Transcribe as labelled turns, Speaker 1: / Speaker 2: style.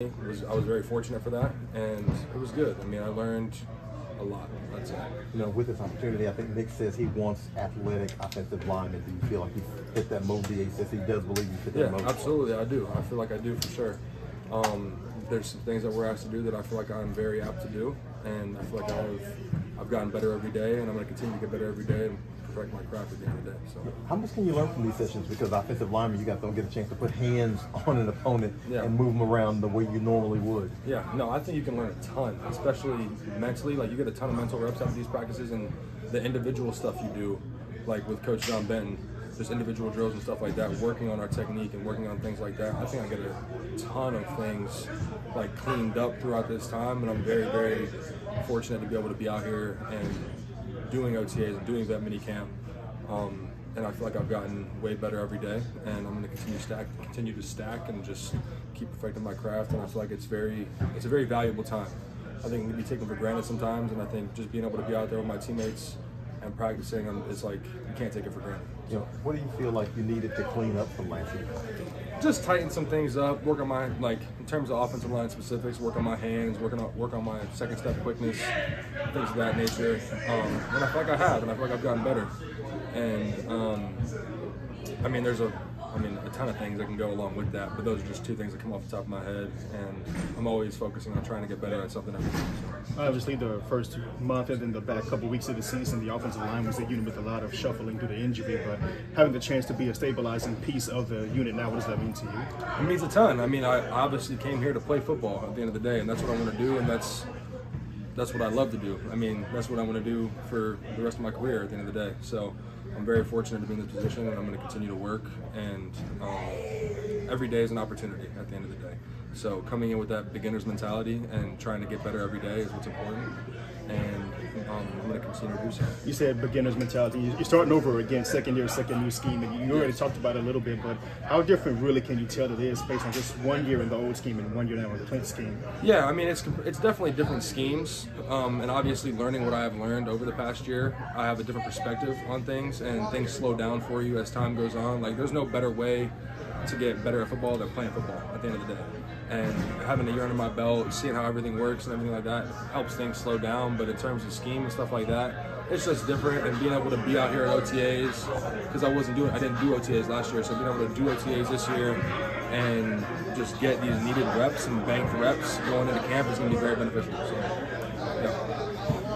Speaker 1: was, I was very fortunate for that, and it was good. I mean, I learned a lot. That's it.
Speaker 2: You know, with this opportunity, I think Nick says he wants athletic offensive linemen. Do you feel like he fit that mold? He says he does believe you fit that
Speaker 1: Yeah,
Speaker 2: mold.
Speaker 1: absolutely. I do. I feel like I do for sure. Um, there's some things that we're asked to do that I feel like I'm very apt to do, and I feel like I've I've gotten better every day, and I'm going to continue to get better every day and perfect my craft at the end of the day. So.
Speaker 2: How much can you learn from these sessions? Because offensive linemen, you guys don't get a chance to put hands on an opponent
Speaker 1: Yeah.
Speaker 2: and move them around the way you normally would.
Speaker 1: Yeah, no, I think you can learn a ton, especially mentally. Like you get a ton of mental reps out of these practices, and the individual stuff you do, like with Coach John Benton, just individual drills and stuff like that, working on our technique and working on things like that. I think I get a ton of things like cleaned up throughout this time, and I'm very, very fortunate to be able to be out here and doing OTAs and doing vet mini camp. Um, and I feel like I've gotten way better every day, and I'm going to continue stack, continue to stack, and just keep perfecting my craft. And I feel like it's very, it's a very valuable time. I think it can be taken for granted sometimes, and I think just being able to be out there with my teammates and practicing, um, it's like you can't take it for granted.
Speaker 2: You know, what do you feel like you needed to clean up from last year?
Speaker 1: Just tighten some things up, work on my like in terms of offensive line specifics, work on my hands, working on work on my second step quickness, things of that nature. Um, and I feel like I have, and I feel like I've gotten better. And um, I mean, there's a, I mean, a ton of things that can go along with that, but those are just two things that come off the top of my head. And I'm always focusing on trying to get better at something every day. So.
Speaker 3: Obviously, the first month and then the back couple weeks of the season, the offensive line was a unit with a lot of shuffling due to injury. But having the chance to be a stabilizing piece of the unit now, what does that mean to you?
Speaker 1: It means a ton. I mean, I obviously came here to play football at the end of the day, and that's what I want to do, and that's that's what I love to do. I mean, that's what I want to do for the rest of my career at the end of the day. So I'm very fortunate to be in this position, and I'm going to continue to work. And um, every day is an opportunity at the end of the day. So coming in with that beginner's mentality and trying to get better every day is what's important. And um, I'm going to continue to do so.
Speaker 3: You said beginner's mentality. You're starting over again, second year, second new scheme, and you already talked about it a little bit. But how different really can you tell it is based on just one year in the old scheme and one year now in the Clint scheme?
Speaker 1: Yeah, I mean it's it's definitely different schemes, um, and obviously learning what I have learned over the past year, I have a different perspective on things, and things slow down for you as time goes on. Like there's no better way to get better at football than playing football at the end of the day. And having a year under my belt, seeing how everything works and everything like that helps things slow down. But in terms of scheme and stuff like that, it's just different. And being able to be out here at OTAs, because I wasn't doing, I didn't do OTAs last year, so being able to do OTAs this year and just get these needed reps and banked reps going into camp is going to be very beneficial. So.